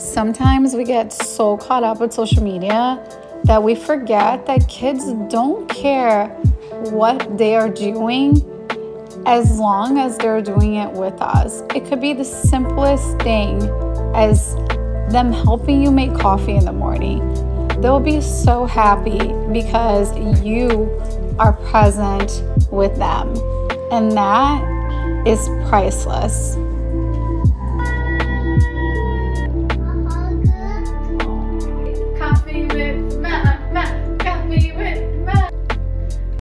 Sometimes we get so caught up with social media that we forget that kids don't care what they are doing as long as they're doing it with us. It could be the simplest thing as them helping you make coffee in the morning. They'll be so happy because you are present with them. And that is priceless.